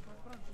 Pronto, pronto.